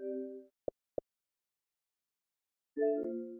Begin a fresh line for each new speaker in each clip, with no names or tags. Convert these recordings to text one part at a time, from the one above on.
Thank you.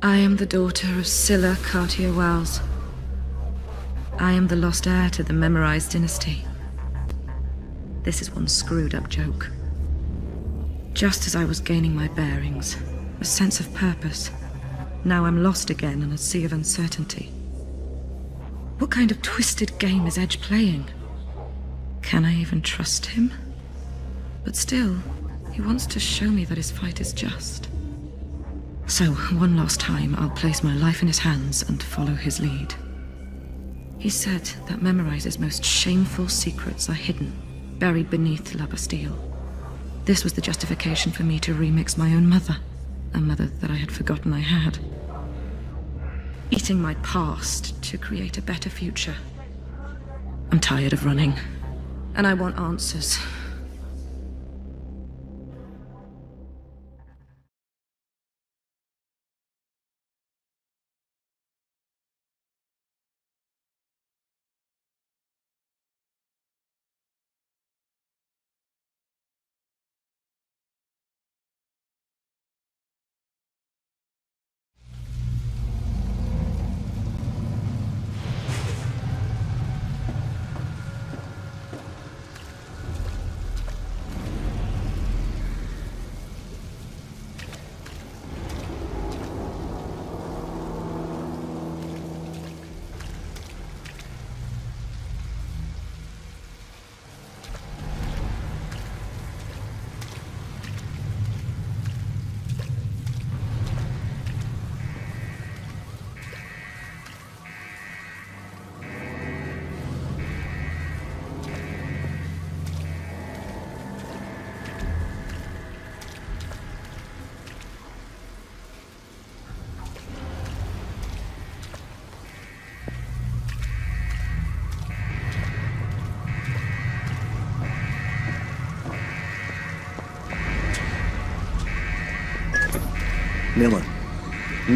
I am the daughter of Scylla Cartier Wells. I am the lost heir to the Memorize dynasty. This is one screwed up joke. Just as I was gaining my bearings, a sense of purpose, now I'm lost again in a sea of uncertainty. What kind of twisted game is Edge playing? Can I even trust him? But still, he wants to show me that his fight is just. So, one last time, I'll place my life in his hands and follow his lead. He said that Memorize's most shameful secrets are hidden, buried beneath La Bastille. This was the justification for me to remix my own mother, a mother that I had forgotten I had. Eating my past to create a better future. I'm tired of running, and I want answers.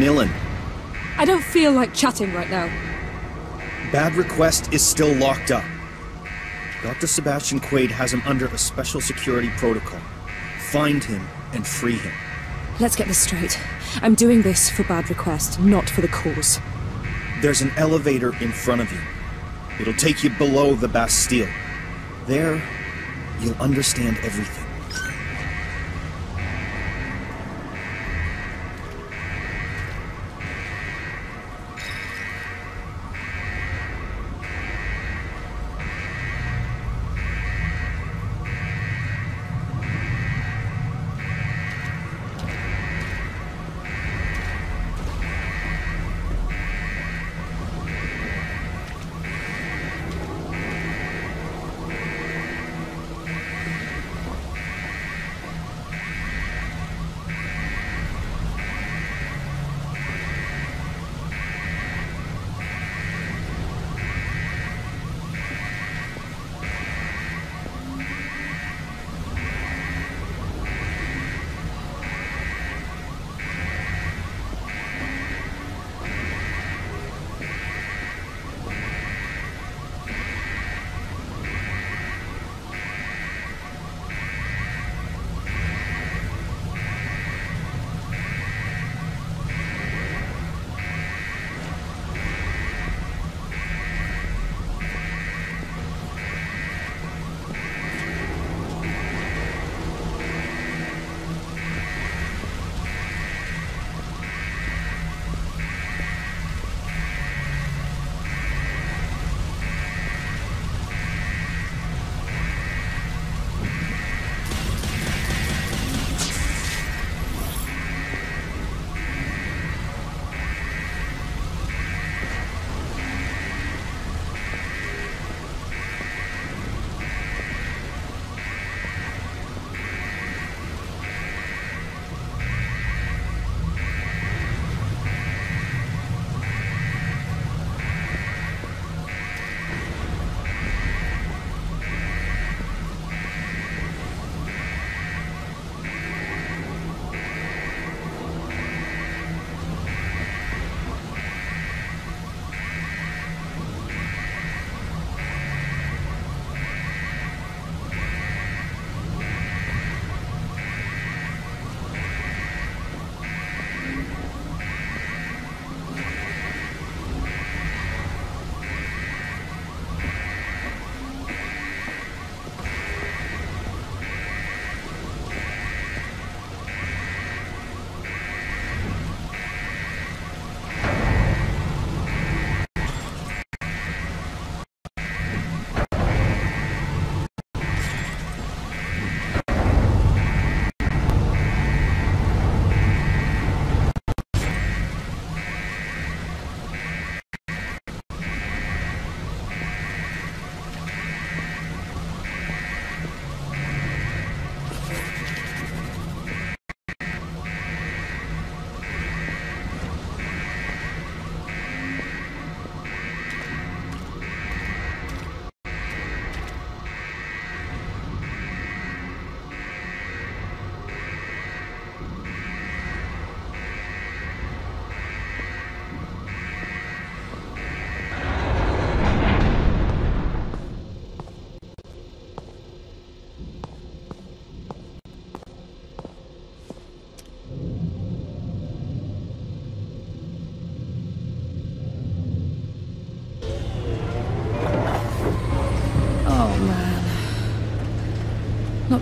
Nilin.
I don't feel like chatting right now.
Bad Request is still locked up. Dr. Sebastian Quaid has him under a special security protocol. Find him and free him.
Let's get this straight. I'm doing this for Bad Request, not for the cause.
There's an elevator in front of you. It'll take you below the Bastille. There, you'll understand everything.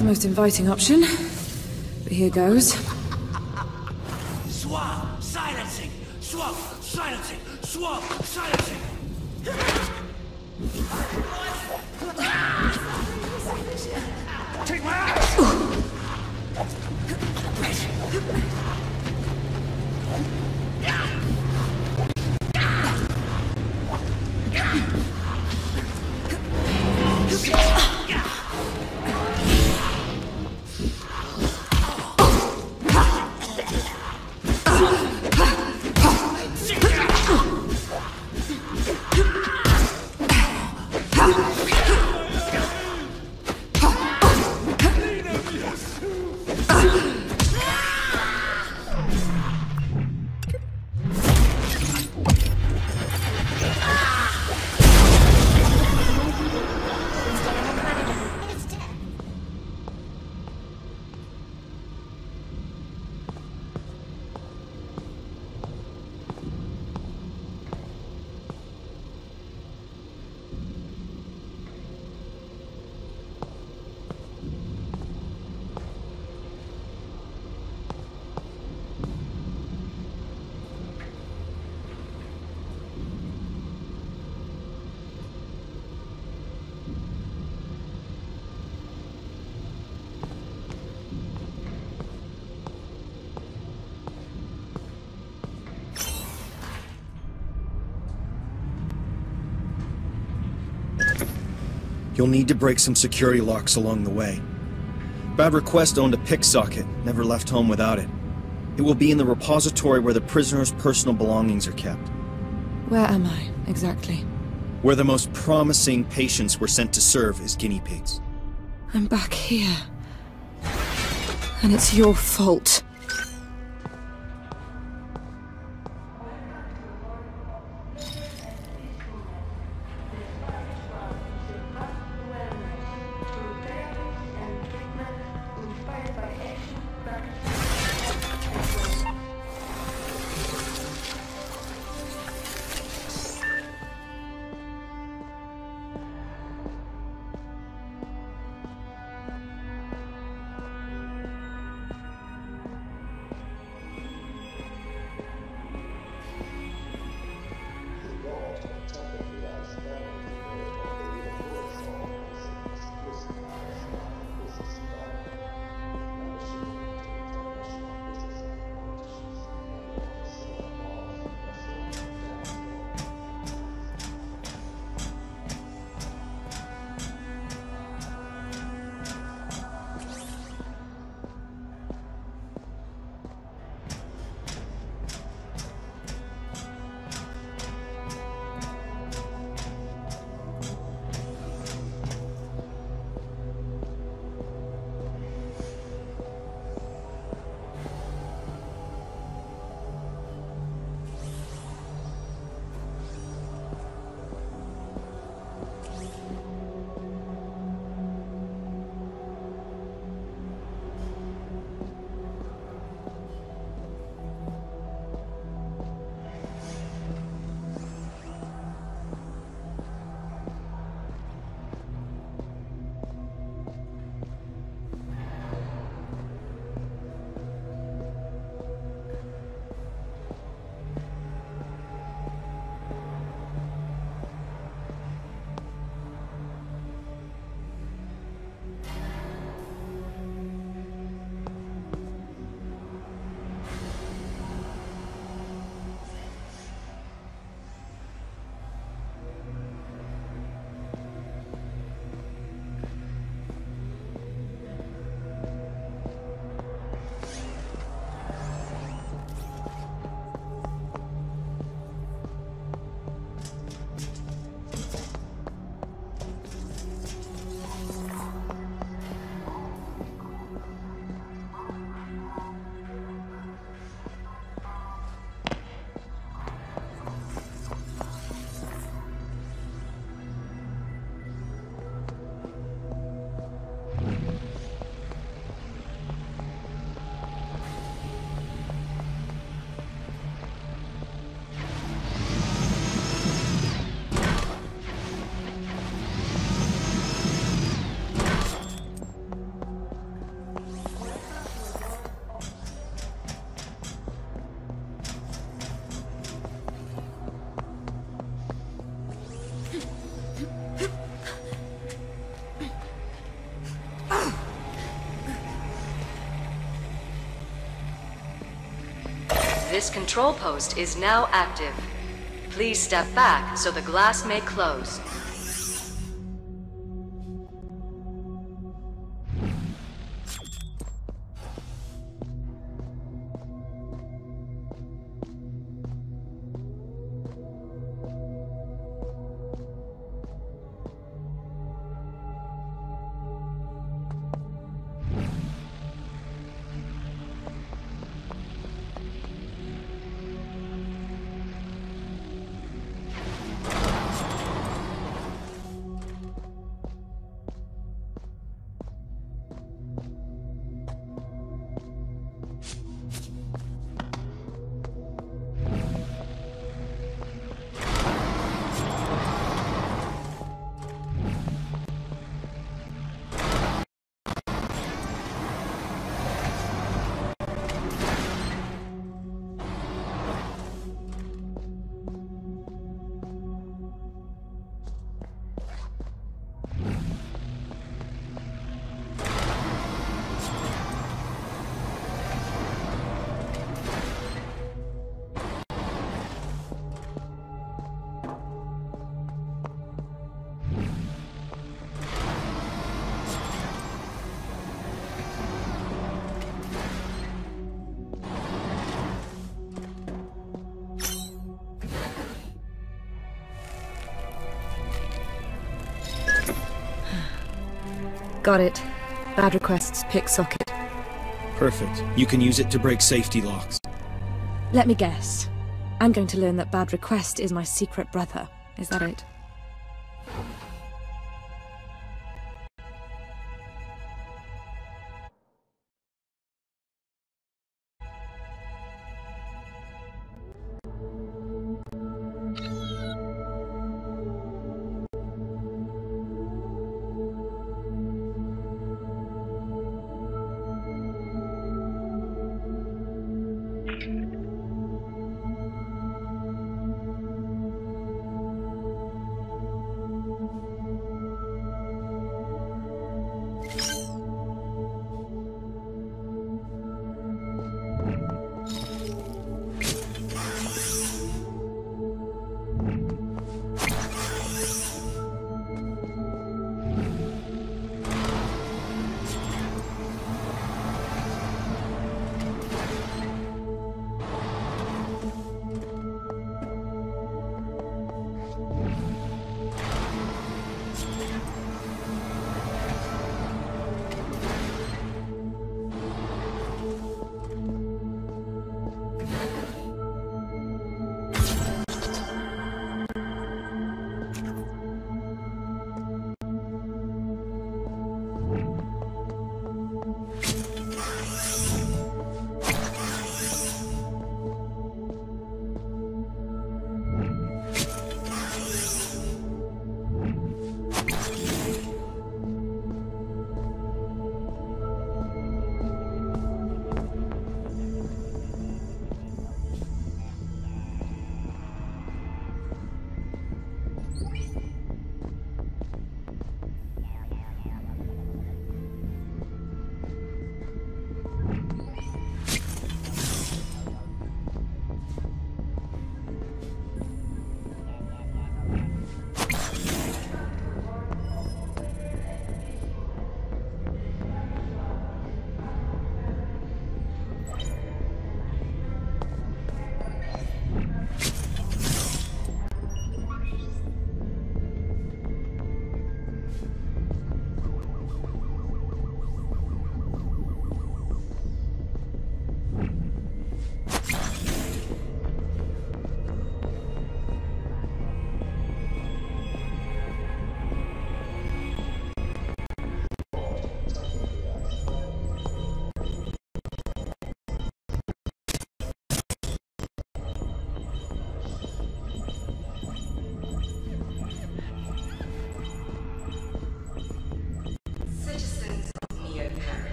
The most inviting option, but here goes.
You'll need to break some security locks along the way. Bad Request owned a pick socket, never left home without it. It will be in the repository where the prisoner's personal belongings are kept.
Where am I, exactly?
Where the most promising patients were sent to serve as guinea pigs.
I'm back here. And it's your fault.
This control post is now active. Please step back so the glass may close.
Got it. Bad Request's, pick socket.
Perfect. You can use it to break safety locks.
Let me guess. I'm going to learn that Bad Request is my secret brother. Is that it?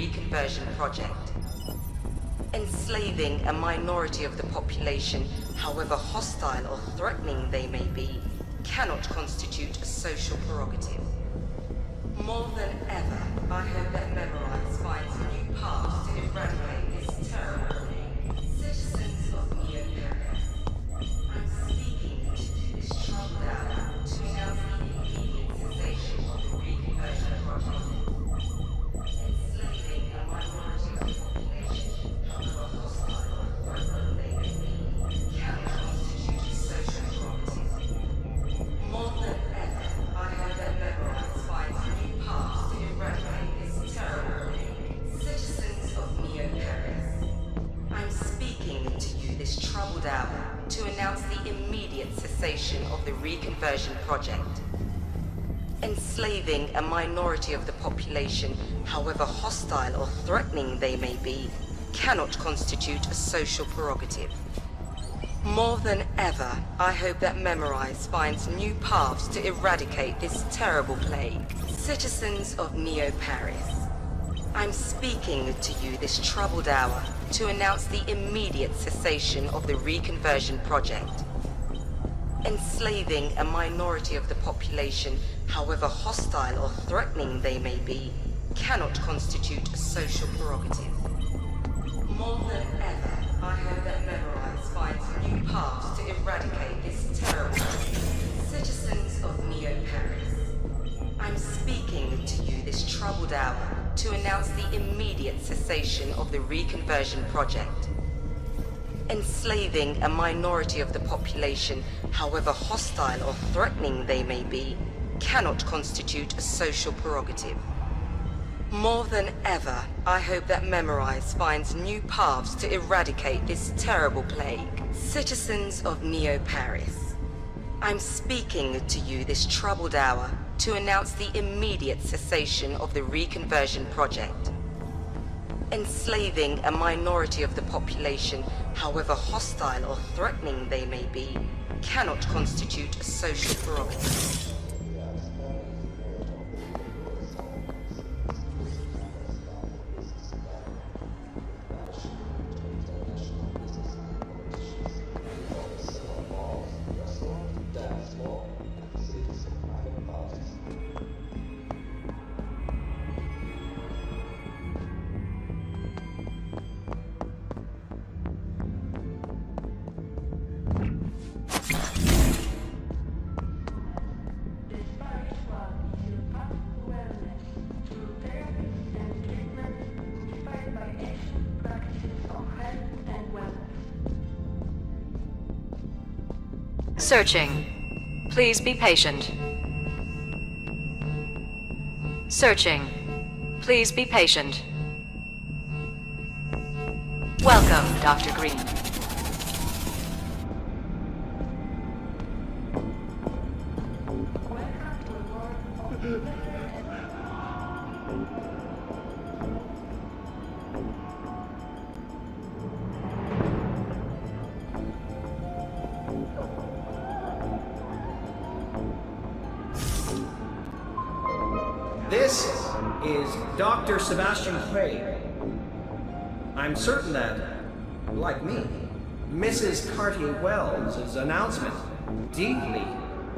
Reconversion project. Enslaving a minority of the population, however hostile or threatening they may be, cannot constitute a social prerogative. More than ever, I hope minority of the population, however hostile or threatening they may be, cannot constitute a social prerogative. More than ever, I hope that Memorize finds new paths to eradicate this terrible plague. Citizens of Neo Paris, I'm speaking to you this troubled hour to announce the immediate cessation of the reconversion project. Enslaving a minority of the population, however hostile or threatening they may be, cannot constitute a social prerogative. More than ever, I hope that Memorize finds new paths to eradicate this terrible. Citizens of Neo Paris, I'm speaking to you this troubled hour to announce the immediate cessation of the reconversion project. Enslaving a minority of the population, however hostile or threatening they may be, cannot constitute a social prerogative. More than ever, I hope that Memorize finds new paths to eradicate this terrible plague. Citizens of Neo Paris, I'm speaking to you this troubled hour to announce the immediate cessation of the reconversion project. Enslaving a minority of the population, however hostile or threatening they may be, cannot constitute a social prerogative.
Searching. Please be patient. Searching. Please be patient. Welcome, Dr. Green.
Dr. Sebastian Quaid. I'm certain that, like me, Mrs. Cartier Wells' announcement deeply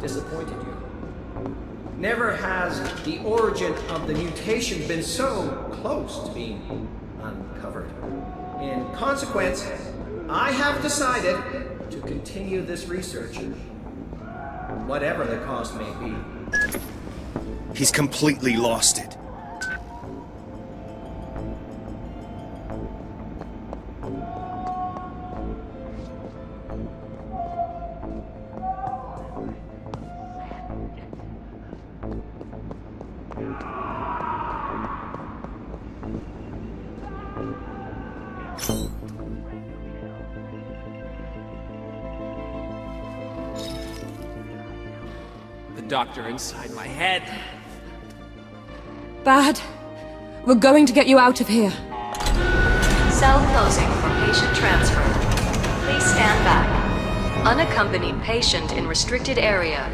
disappointed you. Never has the origin of the mutation been so close to being uncovered. In consequence, I have decided to continue this research, whatever the cost may be.
He's completely lost it.
Doctor inside my head.
Bad. We're going to get you out of here.
Cell closing for patient transfer. Please stand back. Unaccompanied patient in restricted area.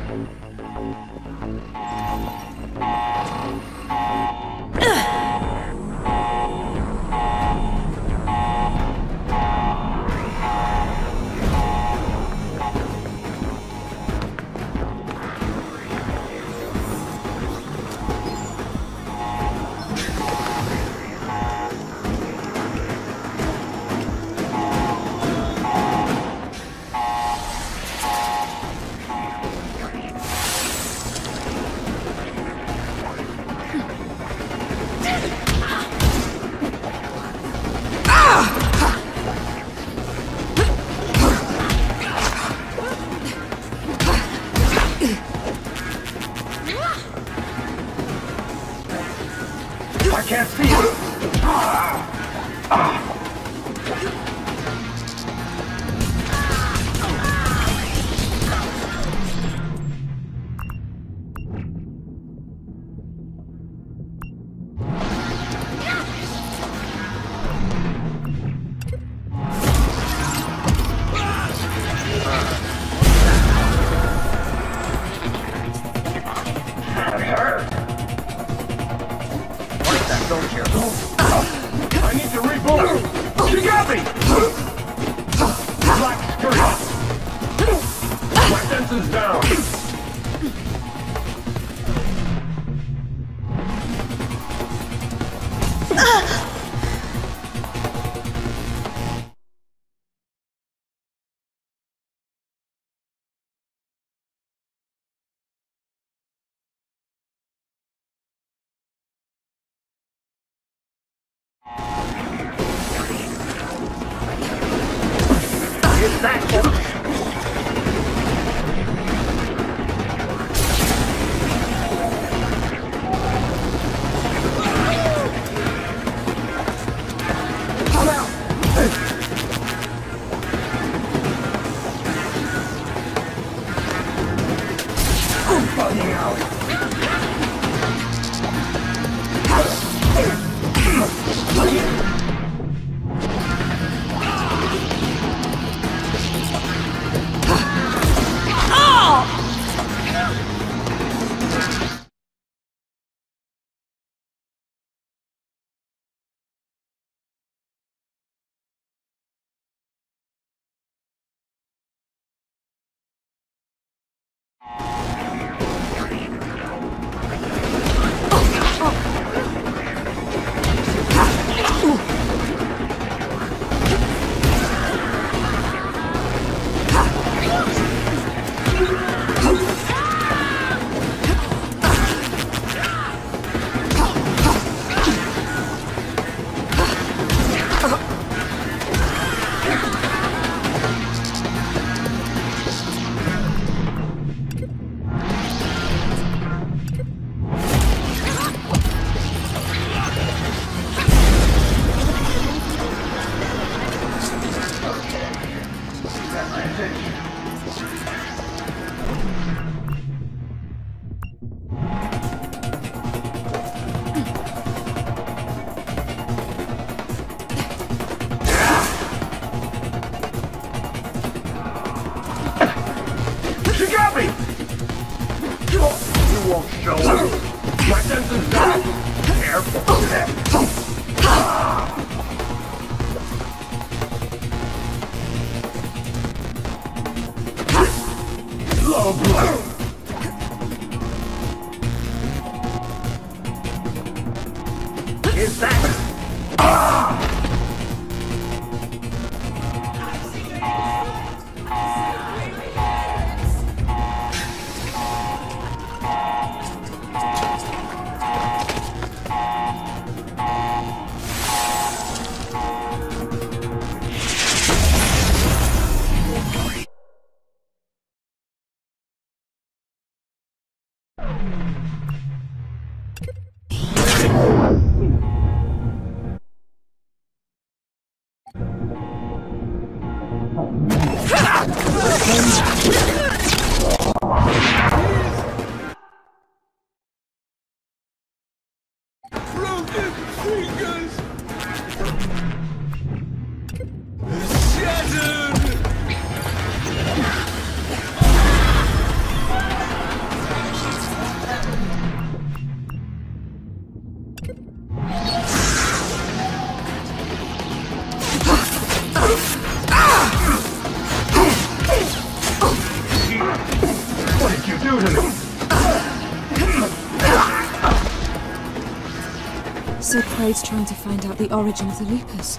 Quaid's trying to find out the origin of the Leapers.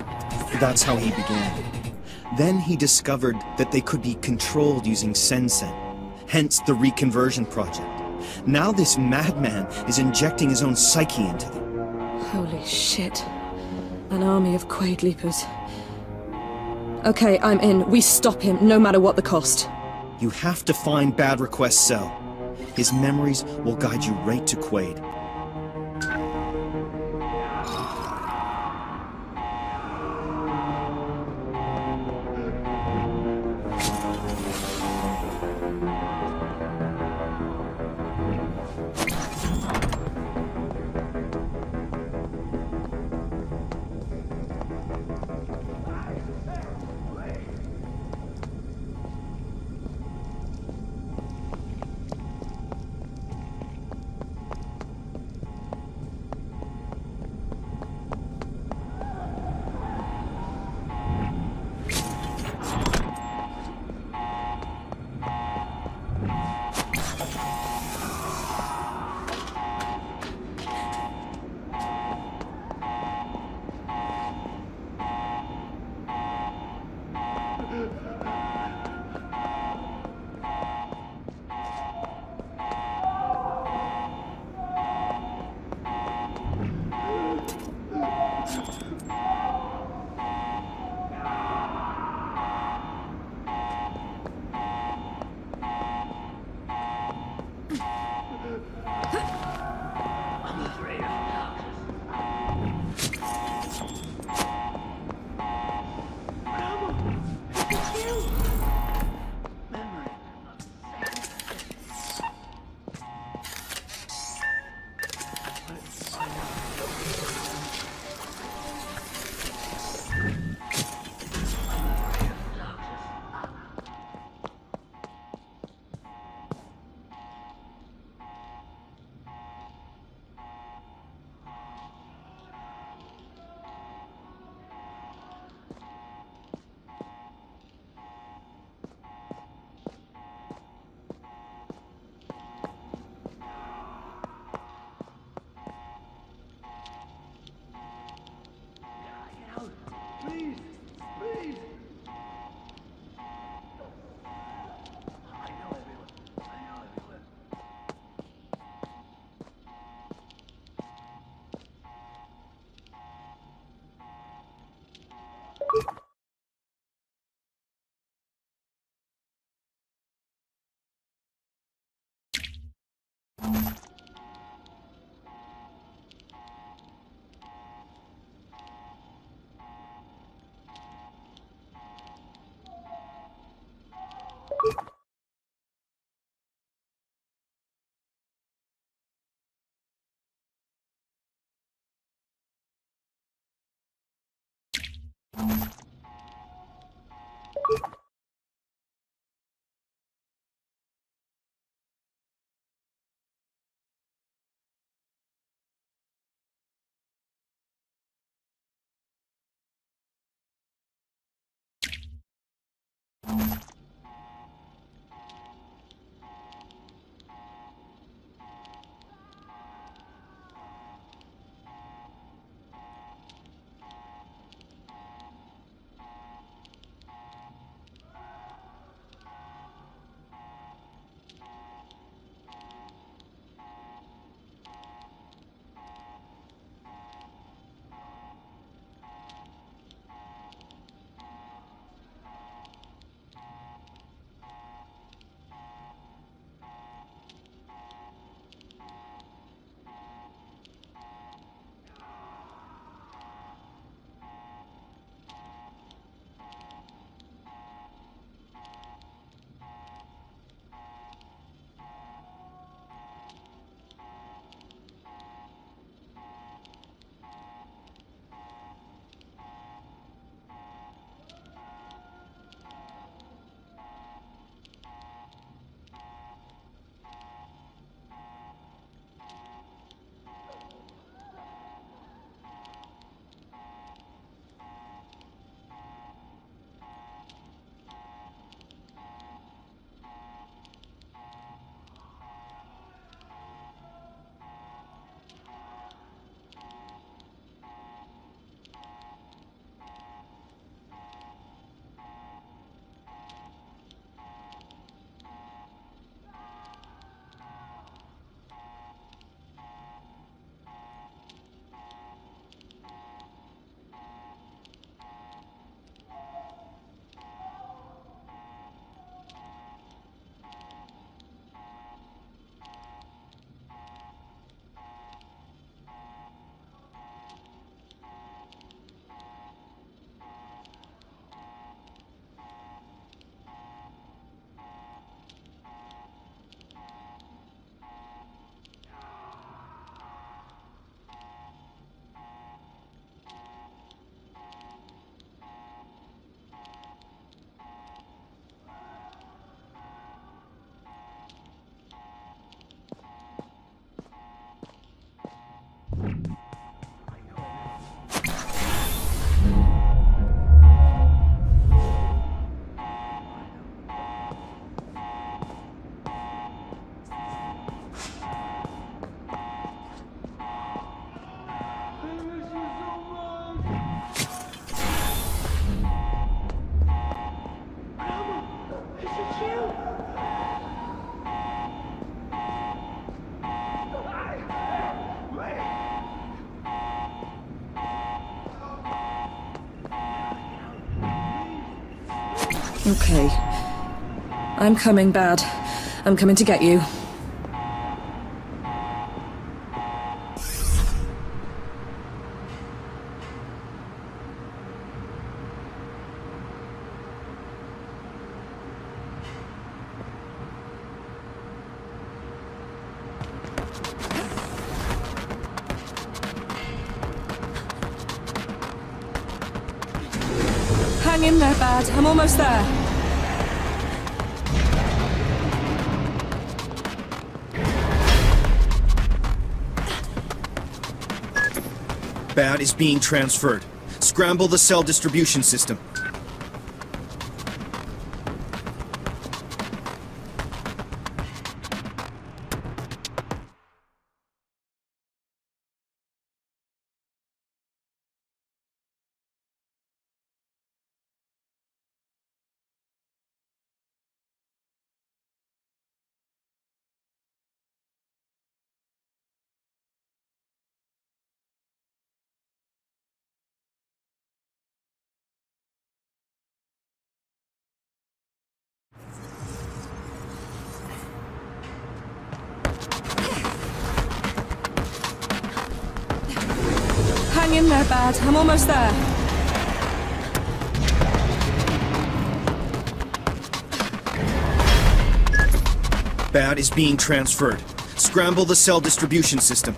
That's how he began. Then he discovered that they could be controlled using Sensen, hence the reconversion project. Now this madman is injecting his own psyche into them.
Holy shit. An army of Quaid Leapers. Okay, I'm in. We stop him, no matter what the cost.
You have to find Bad Request Cell. His memories will guide you right to Quaid.
Okay. I'm coming, Bad. I'm coming to get you.
Is being transferred. Scramble the cell distribution system. Is being transferred. Scramble the cell distribution system.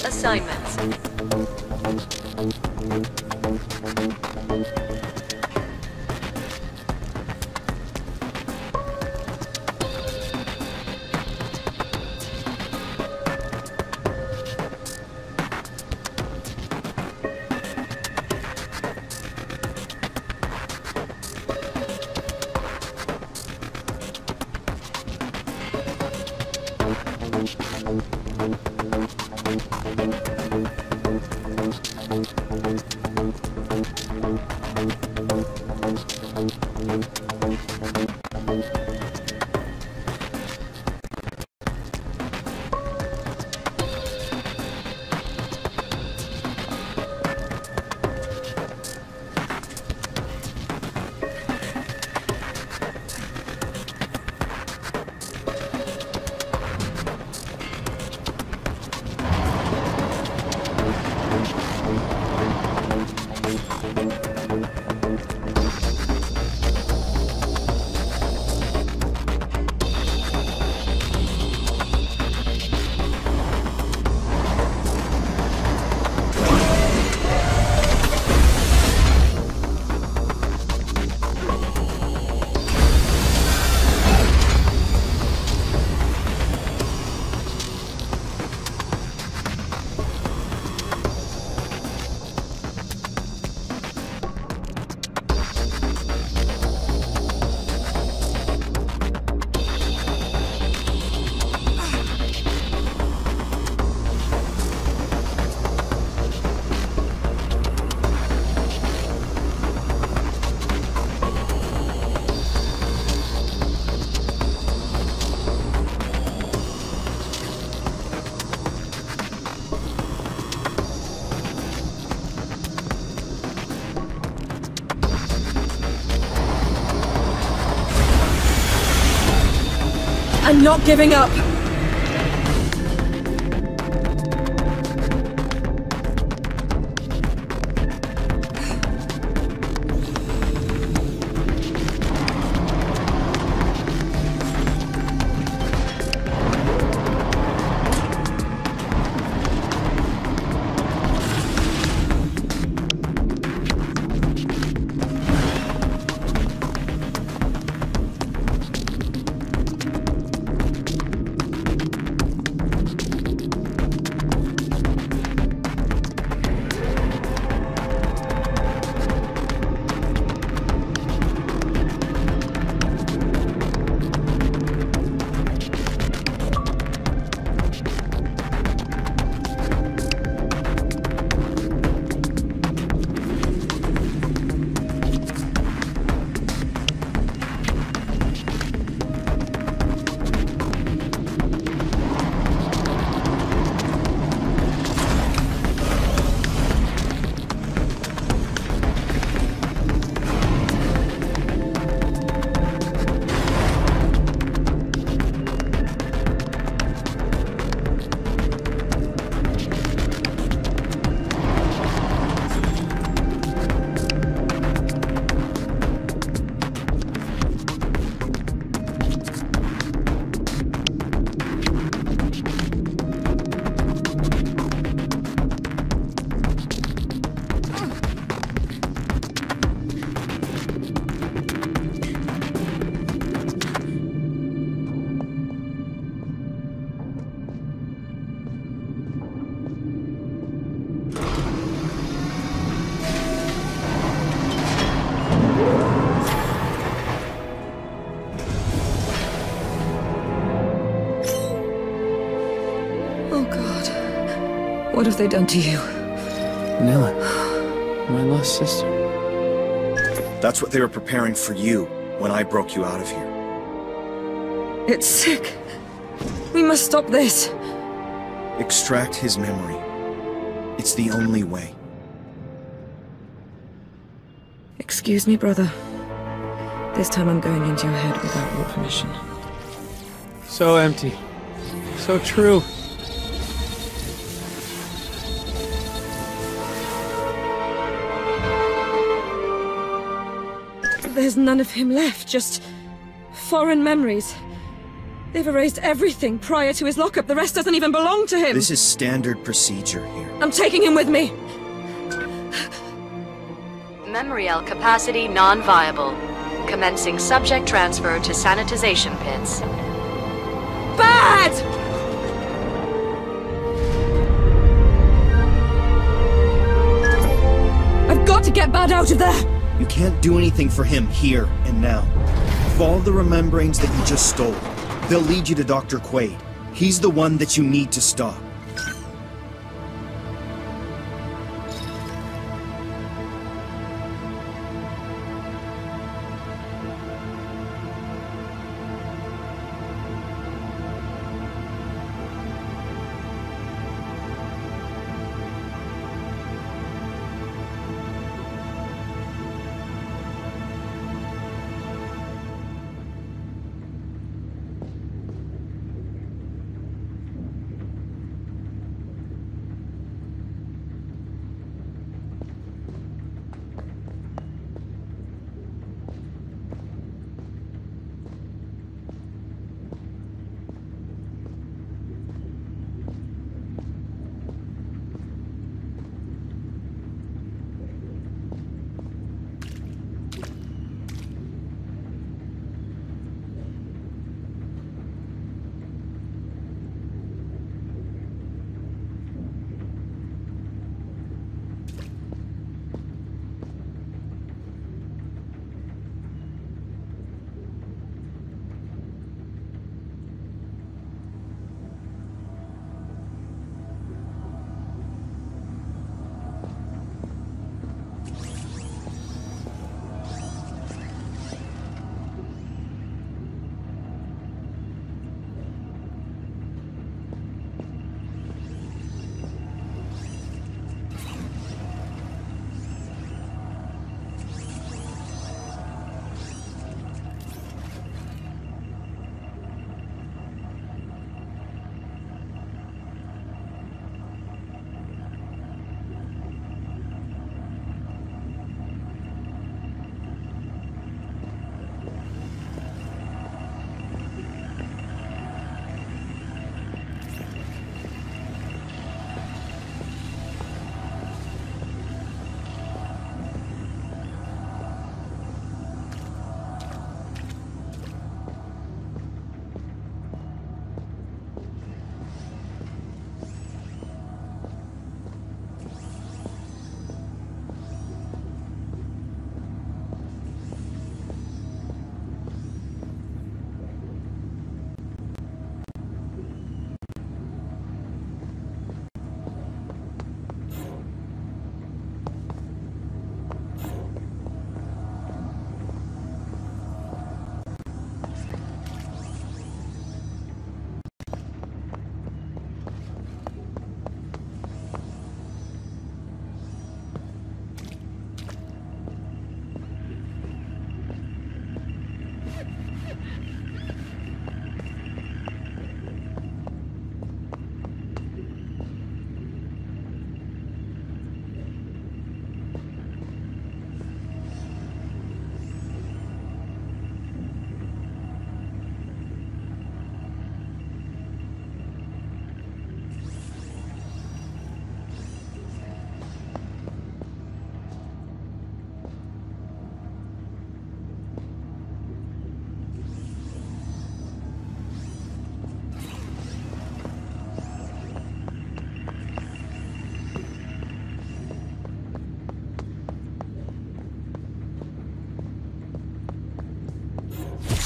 Assignments.
Not giving up. They done to you?
Nilla, my lost sister.
That's what they were preparing for you when I broke you out of here.
It's sick. We must stop this.
Extract his memory. It's the only way.
Excuse me, brother. This time I'm going into your head without your permission.
So empty. So true.
There's none of him left, just foreign memories. They've erased everything prior to his lockup. The rest doesn't even belong to him.
This is standard procedure here.
I'm taking him with me.
Memorial capacity non-viable. Commencing subject transfer to sanitization pits.
Bad! I've got to get Bad out of there!
You can't do anything for him here and now. Follow the rememberings that you just stole. They'll lead you to Dr. Quaid. He's the one that you need to stop.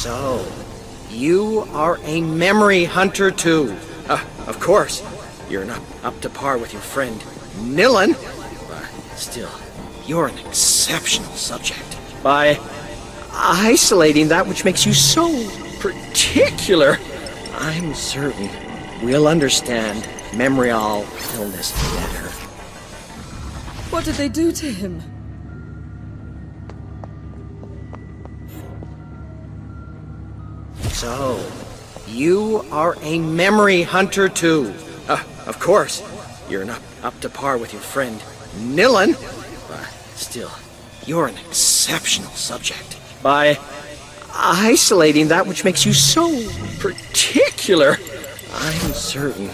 So, you are a memory hunter too. Uh, of course.
you're not up to par with your friend Nilin, but still, you're an exceptional subject. By isolating that which makes you so particular, I'm certain we'll understand Memorial illness better.
What did they do to him?
You are a memory hunter too. Uh, of course, you're not up to par with your friend Nilin. but still, you're an exceptional subject. By isolating that which makes you so particular, I'm certain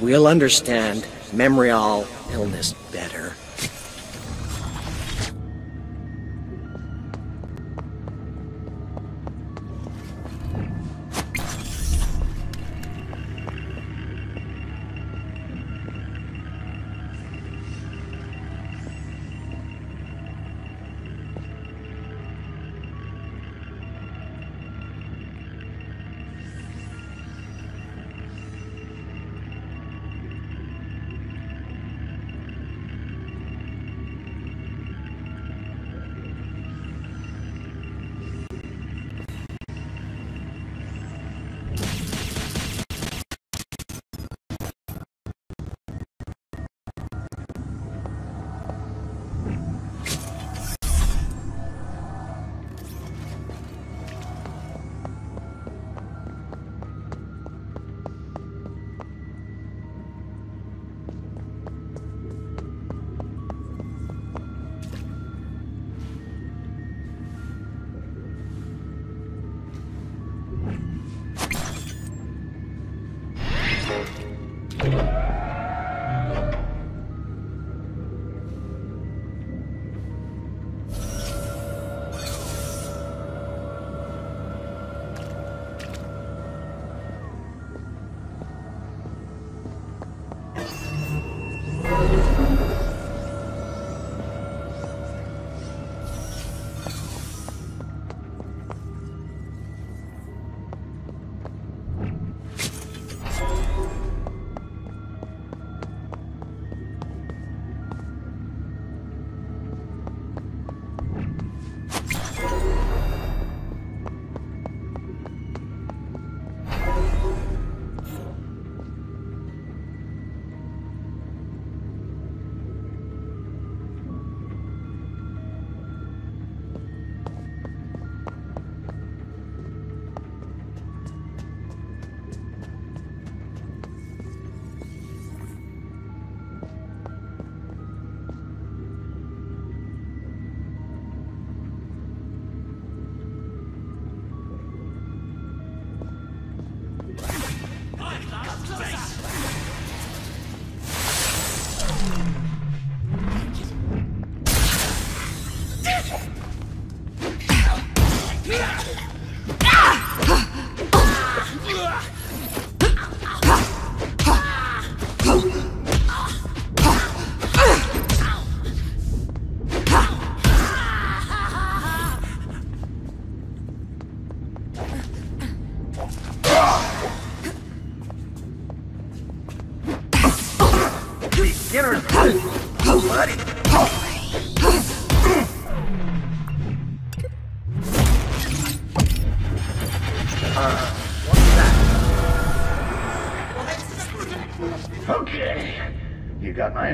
we'll understand Memorial illness better.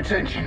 Attention.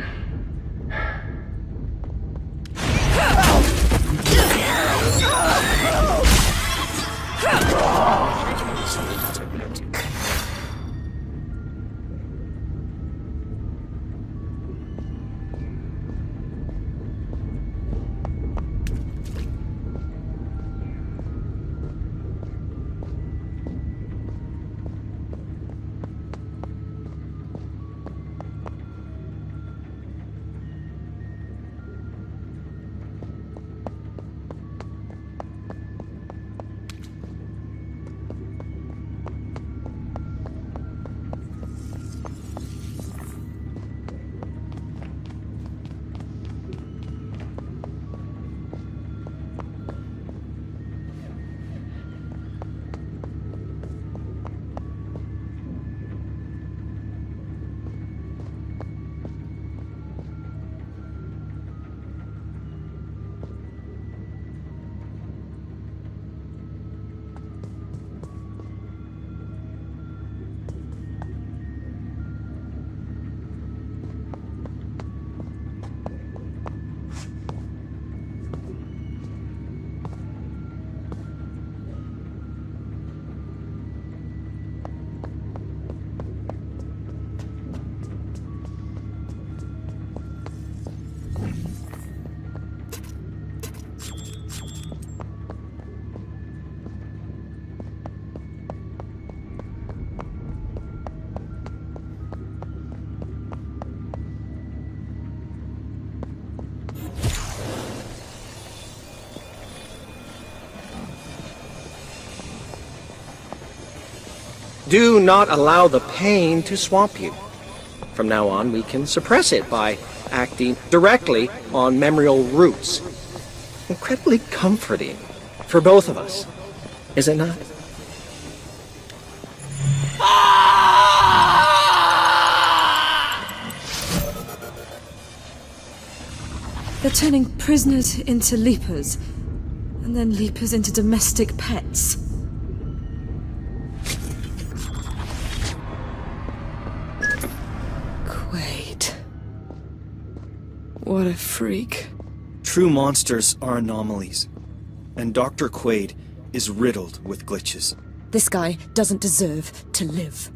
Do not allow the pain to swamp you. From now on, we can suppress it by acting directly on memorial roots. Incredibly comforting for both of us, is it not? Ah!
They're turning prisoners into leapers, and then leapers into domestic pets. Freak.
True monsters are anomalies, and Dr. Quaid is riddled with glitches.
This guy doesn't deserve to live.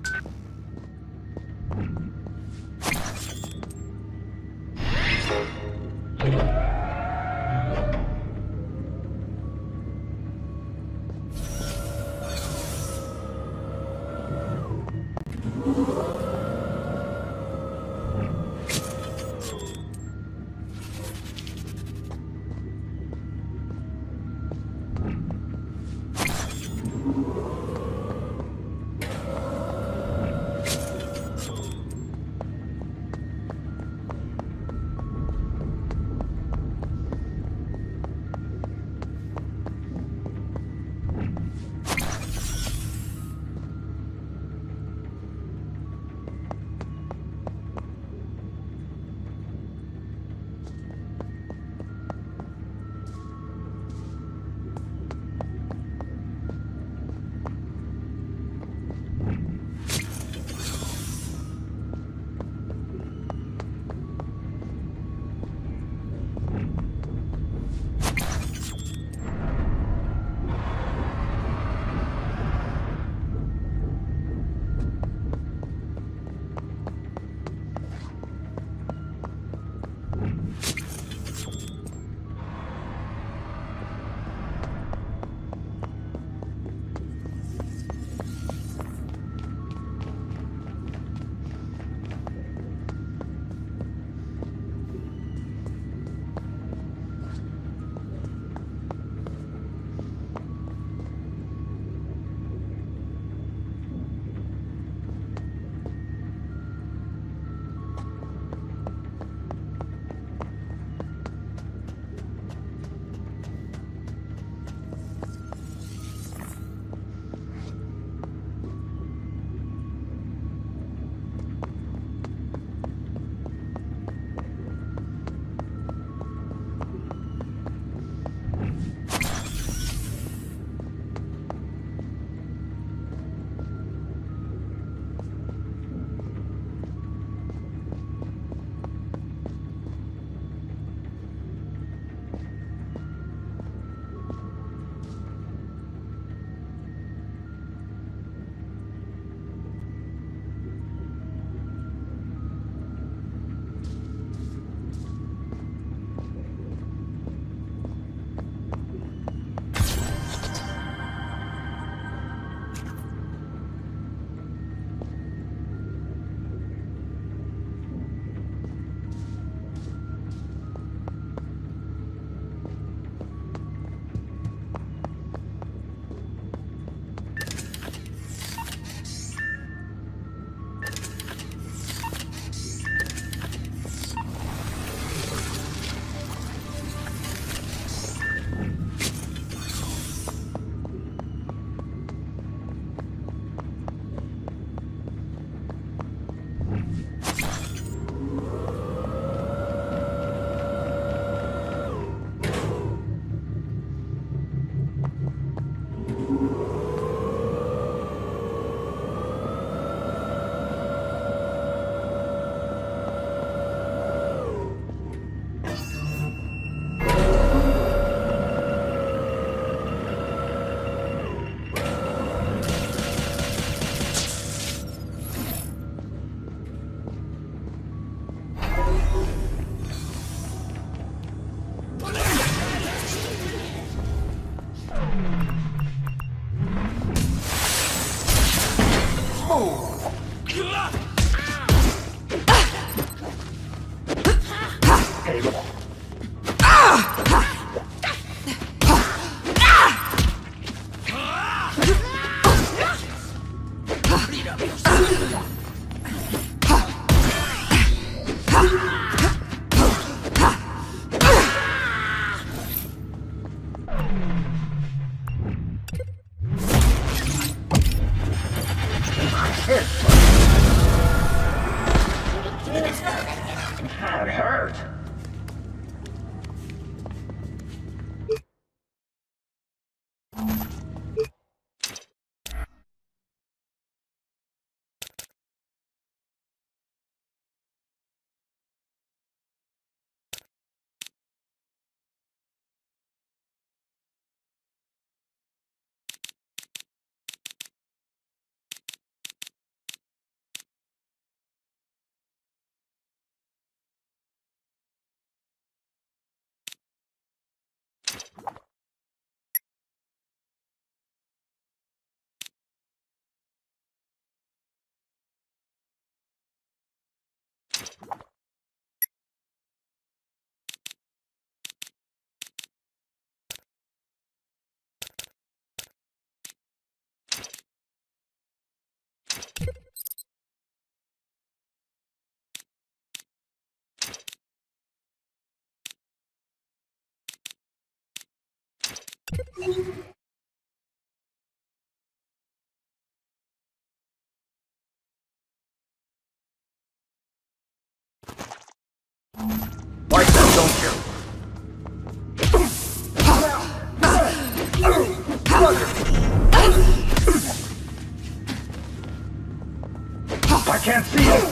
I can't see it.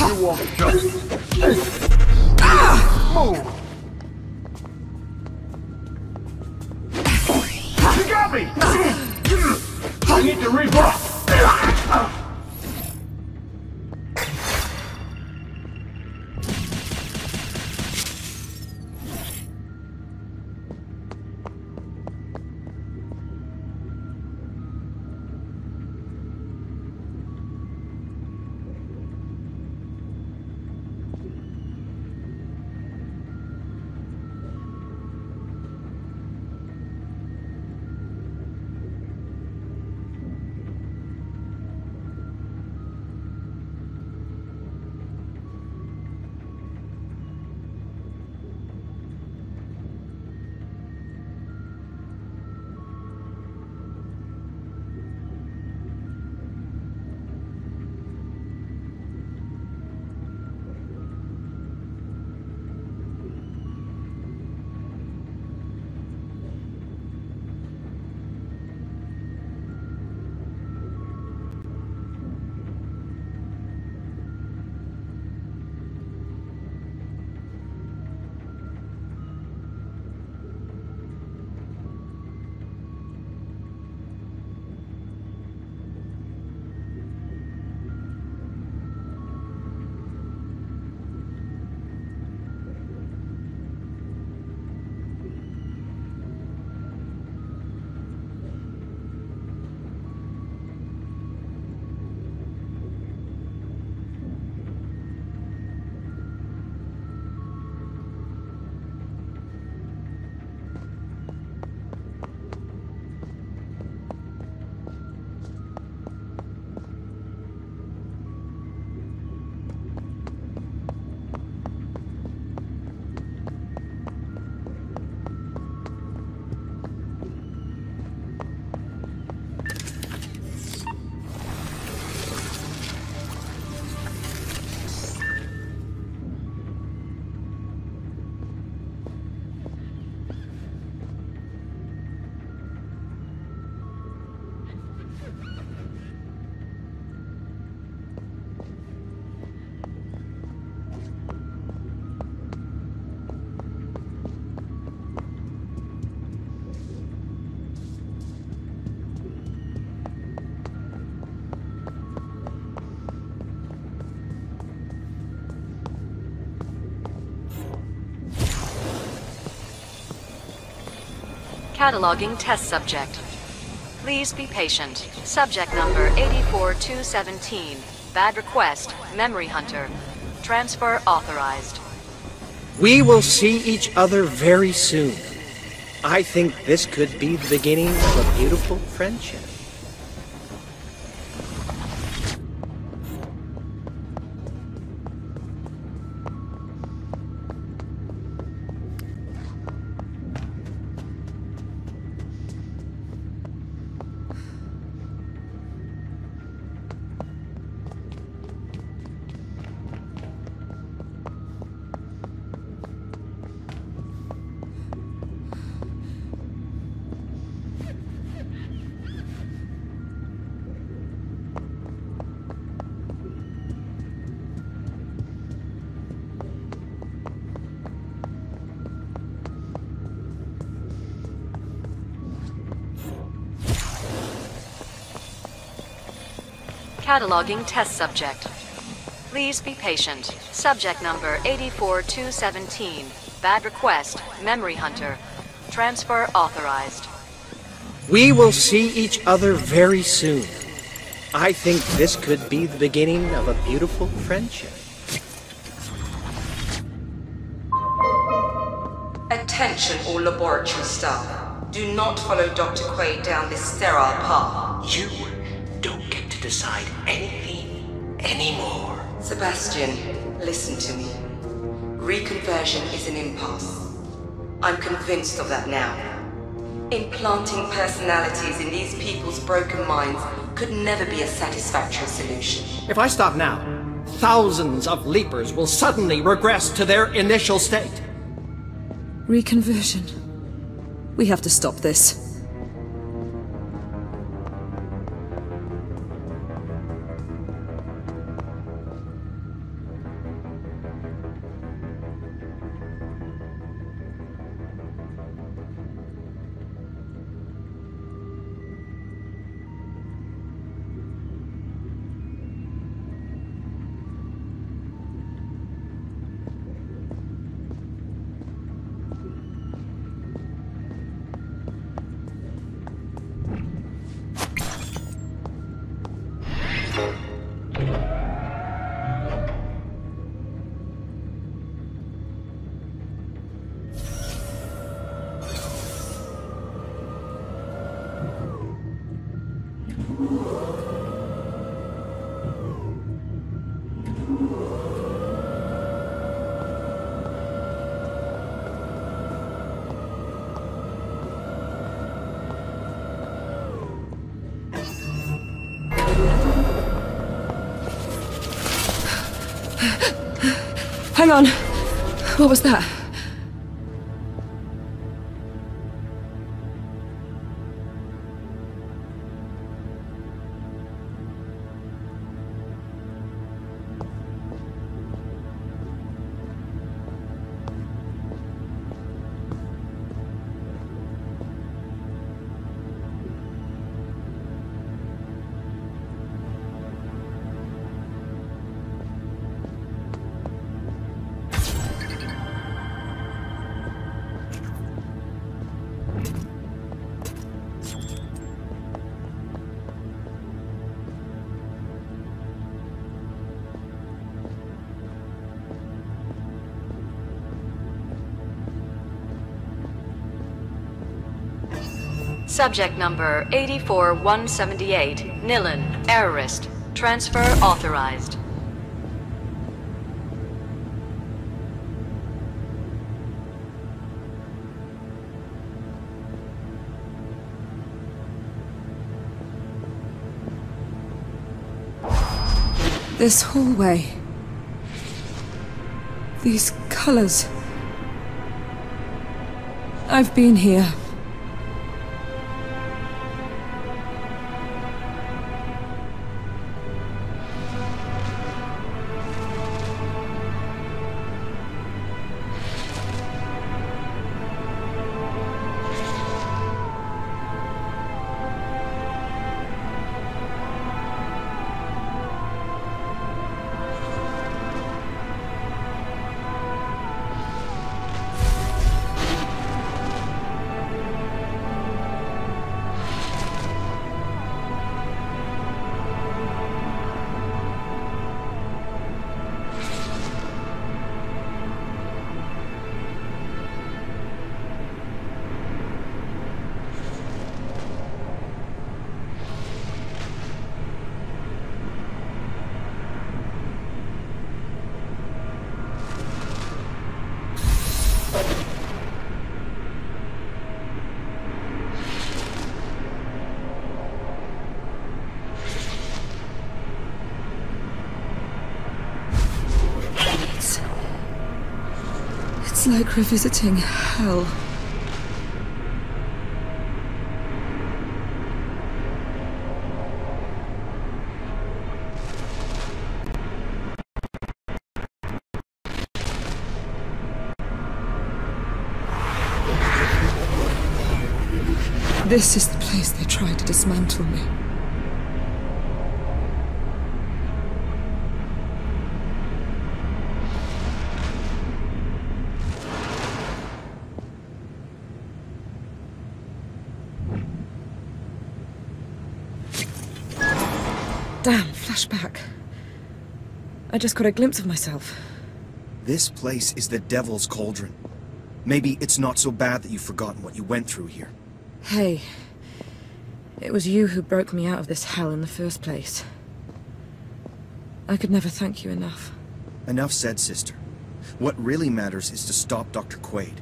You won't just. Move.
Cataloging test subject. Please be patient. Subject number 84217. Bad request. Memory Hunter. Transfer authorized.
We will see each other very soon. I think this could be the beginning of a beautiful friendship.
Cataloging test subject. Please be patient. Subject number 84217. Bad request. Memory Hunter. Transfer authorized.
We will see each other very soon. I think this could be the beginning of a beautiful friendship.
Attention all laboratory staff. Do not follow Dr. Quaid down this sterile path.
You don't get to decide anything anymore.
Sebastian, listen to me. Reconversion is an impasse. I'm convinced of that now.
Implanting personalities in these people's broken minds could never be a satisfactory solution.
If I stop now, thousands of Leapers will suddenly regress to their initial state.
Reconversion. We have to stop this. Hang on. What was that?
Subject number 84178, Nilin, errorist. Transfer authorized.
This hallway. These colors. I've been here. Revisiting hell. This is the place they tried to dismantle me. Flashback. I just got a glimpse of myself.
This place is the Devil's Cauldron. Maybe it's not so bad that you've forgotten what you went through here.
Hey, it was you who broke me out of this hell in the first place. I could never thank you enough.
Enough said, sister. What really matters is to stop Dr. Quaid.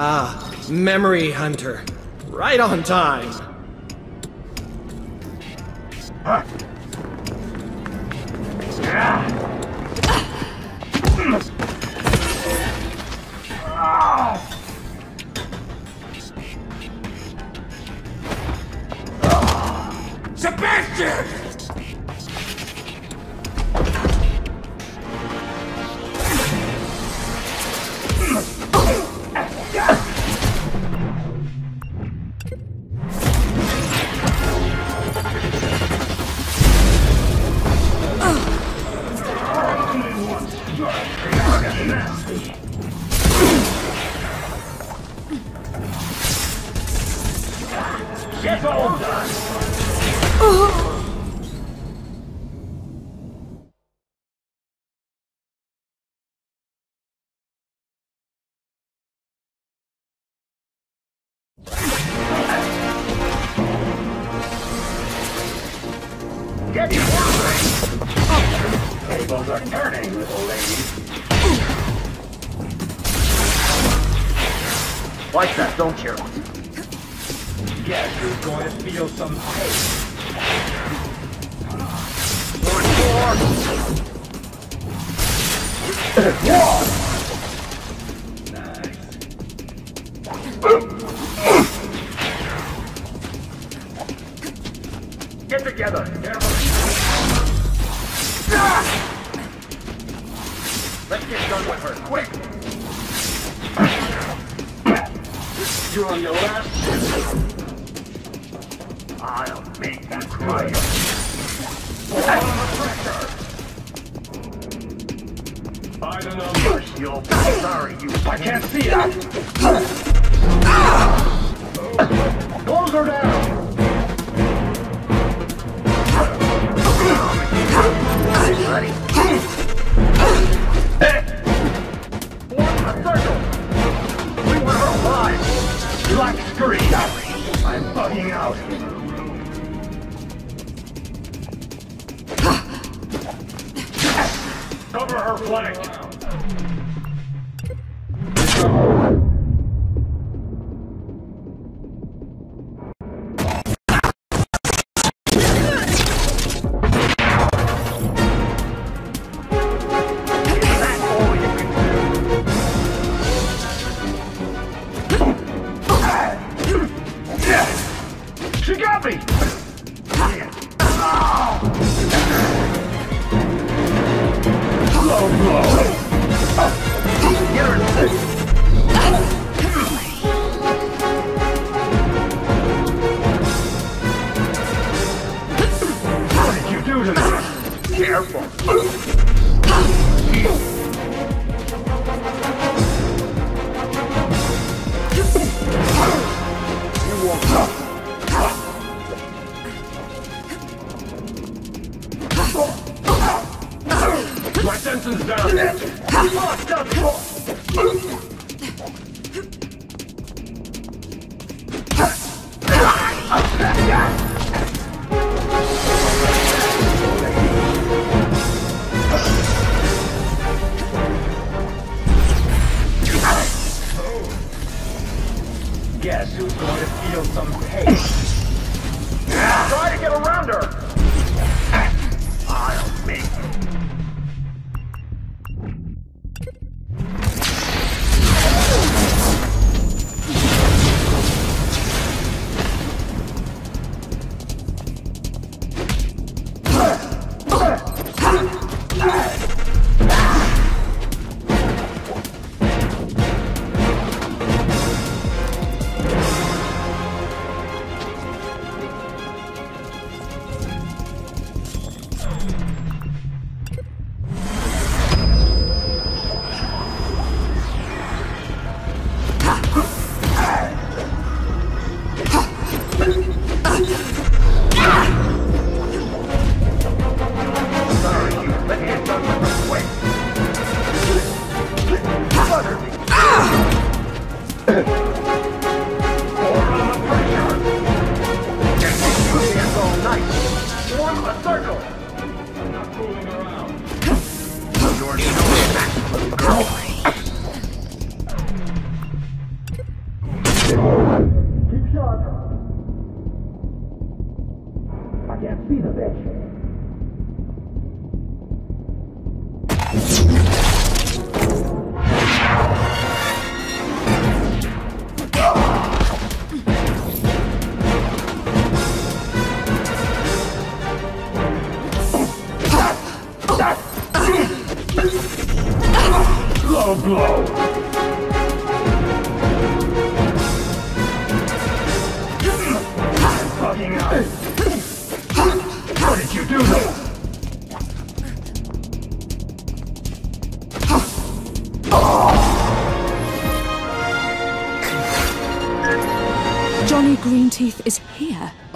Ah, Memory Hunter. Right on time.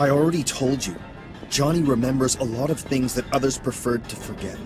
I
already told you. Johnny remembers a lot of things that others preferred to forget.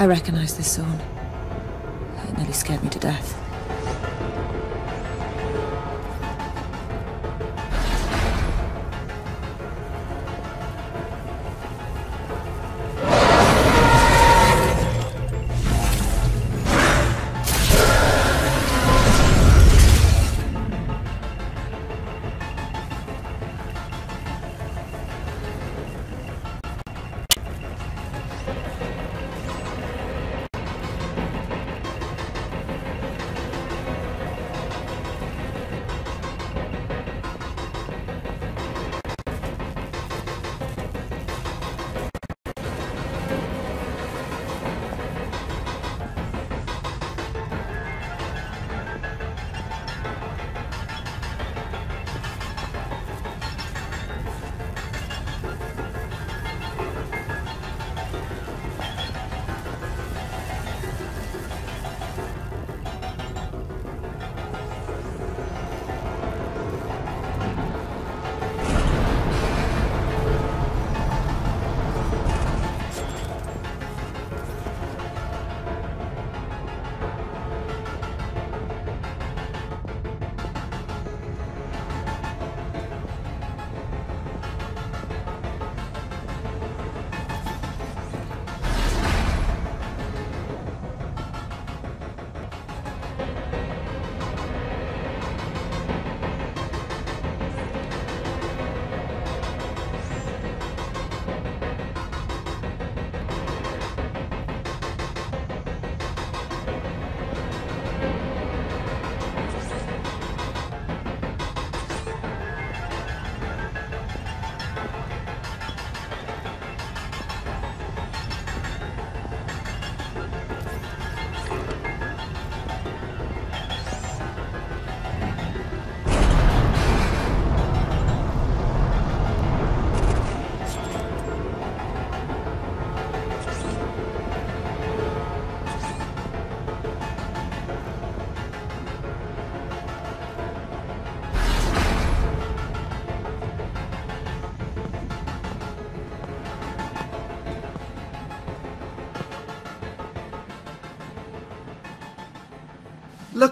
I recognize this zone. It nearly scared me to death.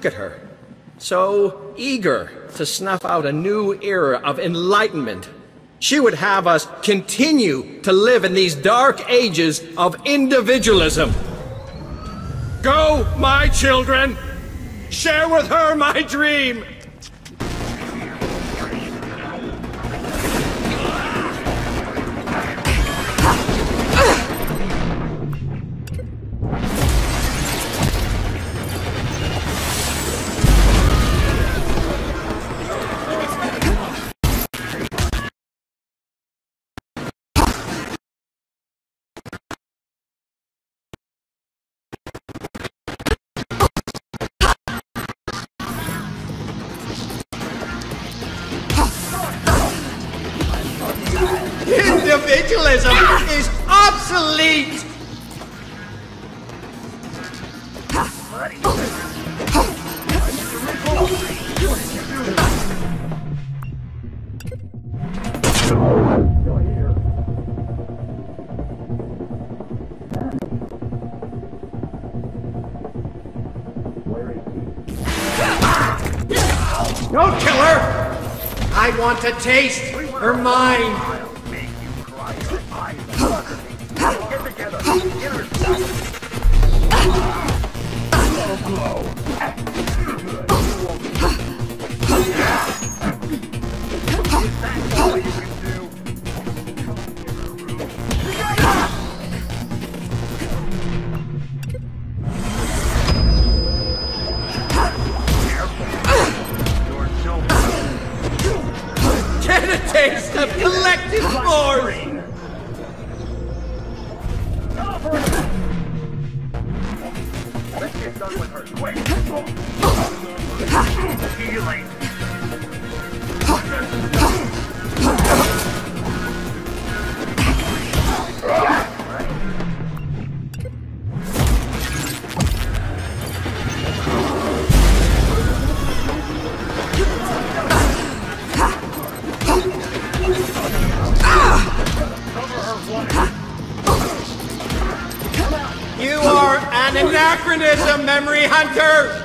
At her. So eager to snuff out a new era of enlightenment. She would have us continue to live in these dark ages of individualism. Go, my children! Share with her my dream! Individualism is obsolete! Don't kill her! I want to taste her mind! Memory Hunter!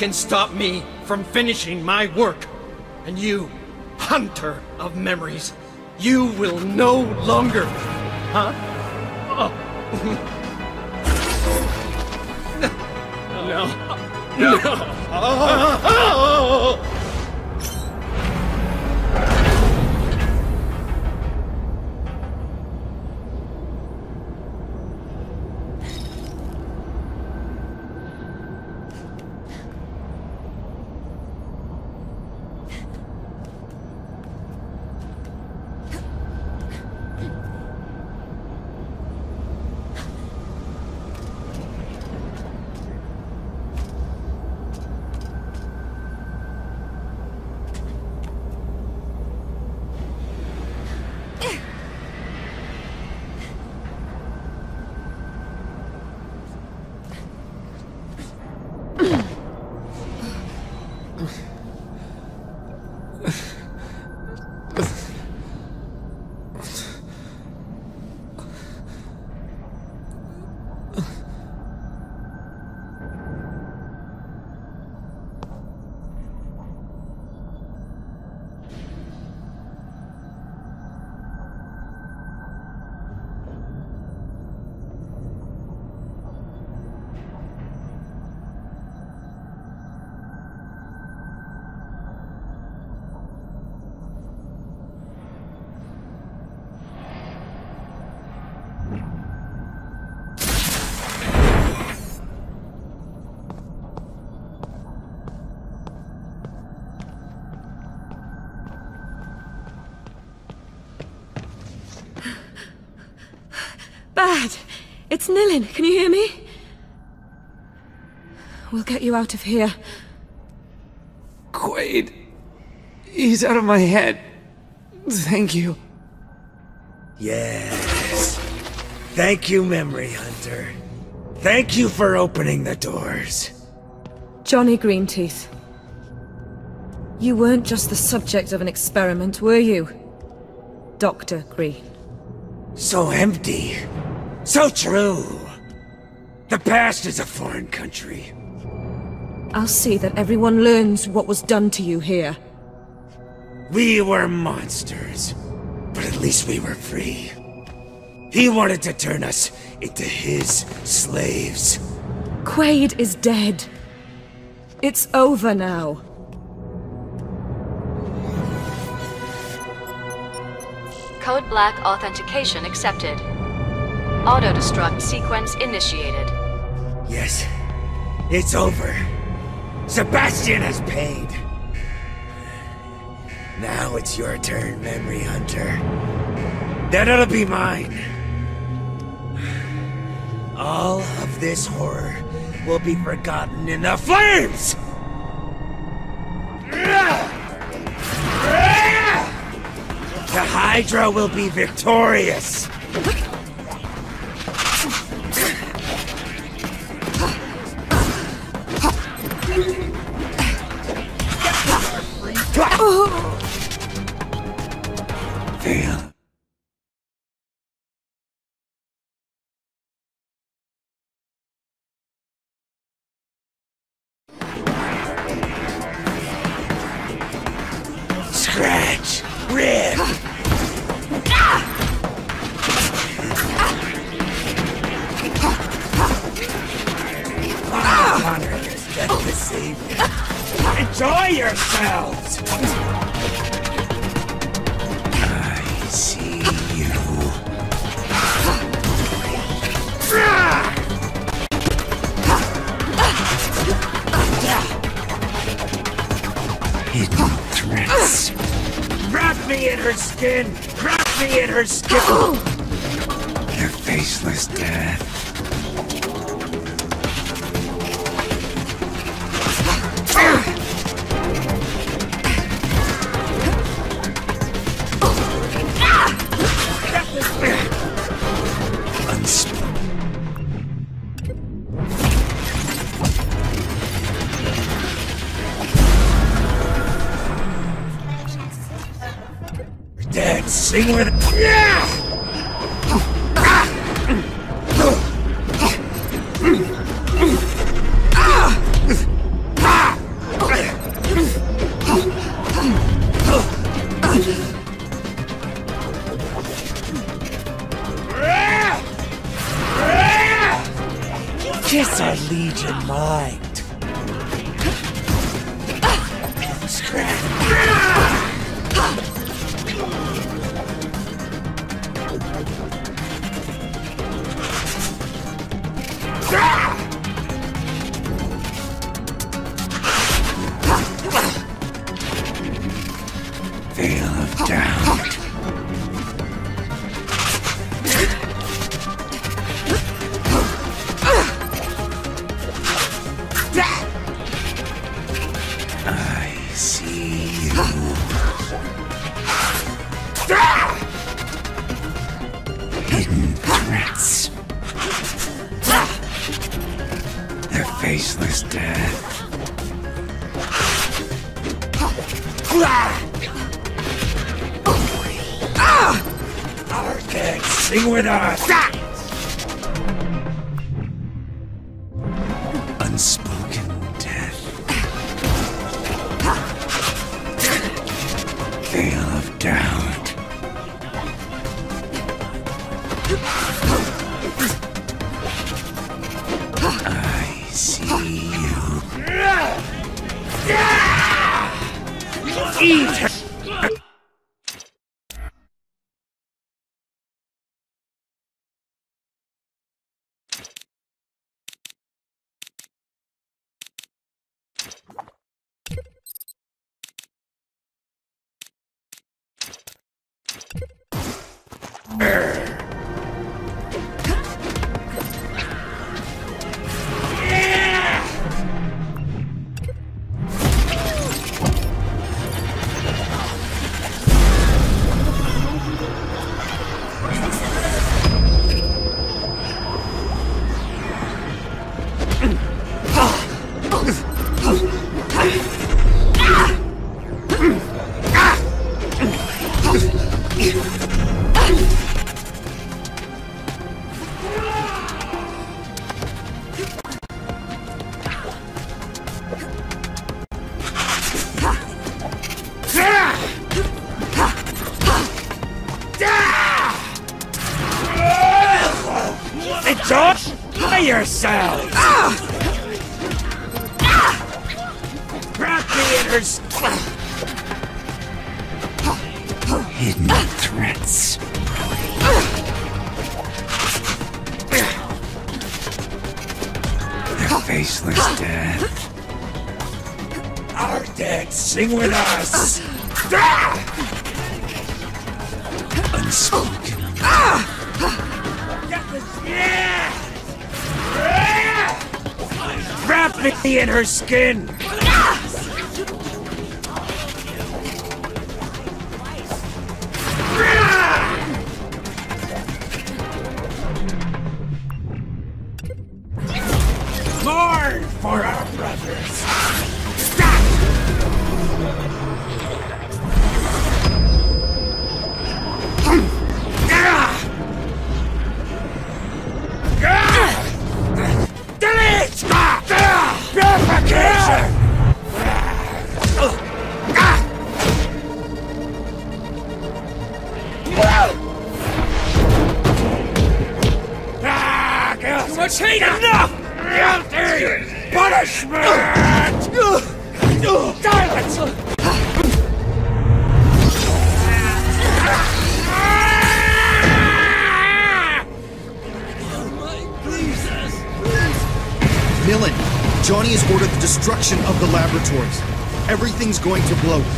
Can stop me from finishing my work. And you, hunter of memories, you will no longer. Huh?
Bad! It's Nilin, can you hear me? We'll get you out of here.
Quaid. He's out of my head. Thank you.
Yes. Thank you, Memory Hunter. Thank you for opening the doors.
Johnny Greenteeth. You weren't just the subject of an experiment, were you? Dr. Green.
So empty. So true. The past is a foreign country.
I'll see that everyone learns what was done to you here.
We were monsters, but at least we were free. He wanted to turn us into his slaves.
Quaid is dead. It's over now.
Code Black authentication accepted. Auto-destruct sequence initiated.
Yes, it's over. Sebastian has paid. Now it's your turn, Memory Hunter. Then it'll be mine. All of this horror will be forgotten in the flames! The Hydra will be victorious! Threats. Wrap me in her skin! Wrap me in her skin! Their faceless death. Dead, sing Enjoy yourselves! Wrap me in Hidden threats. Their faceless death. Our dead sing with us! Unspoken. Wrap me in her skin!
Going to blow.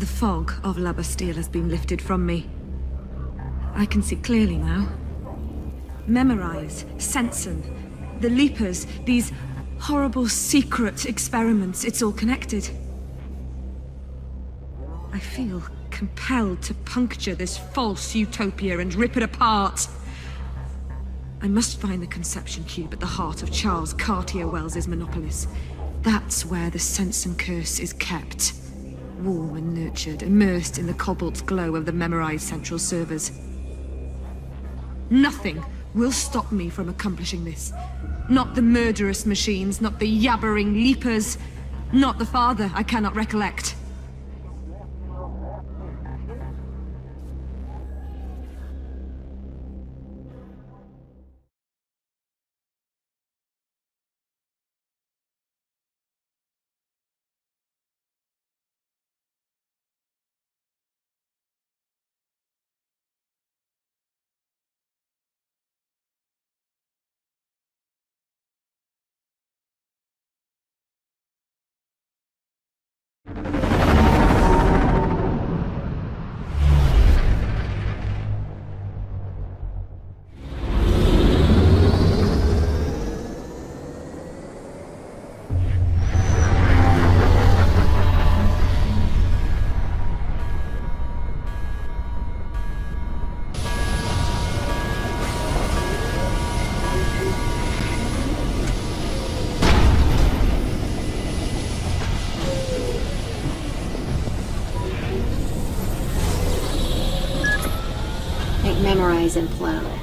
The fog of La has been lifted from me. I can see clearly now. Memorize, Sensen, the Leapers, these horrible secret experiments, it's all connected. I feel compelled to puncture this false utopia and rip it apart. I must find the conception cube at the heart of Charles Cartier Wells's Monopolis. That's where the sense and curse is kept. Warm and nurtured, immersed in the cobalt glow of the memorized central servers. Nothing will stop me from accomplishing this. Not the murderous machines, not the yabbering leapers, not the father I cannot recollect.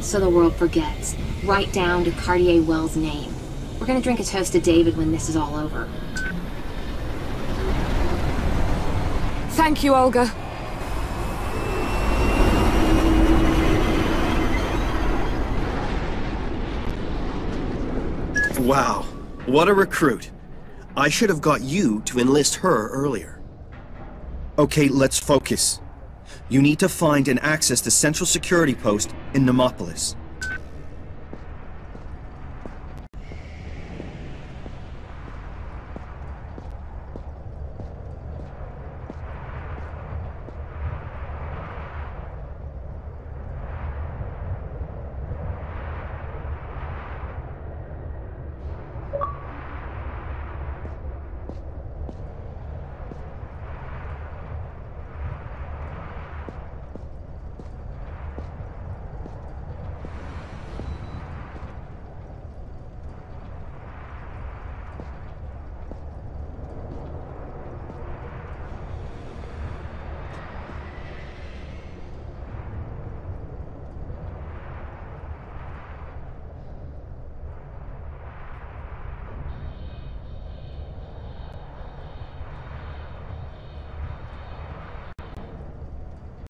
So the world forgets. right down to Cartier Wells' name. We're gonna drink a toast to David when this is all over.
Thank you, Olga.
Wow, what a recruit. I should have got you to enlist her earlier. Okay, let's focus. You need to find and access the central security post in Nemopolis.